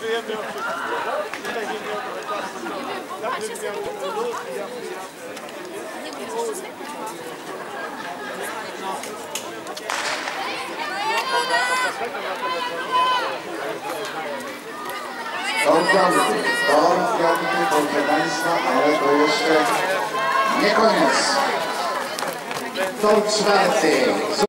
wiemy o nie miał proszę ale to jeszcze nie koniec. Tor czwarty.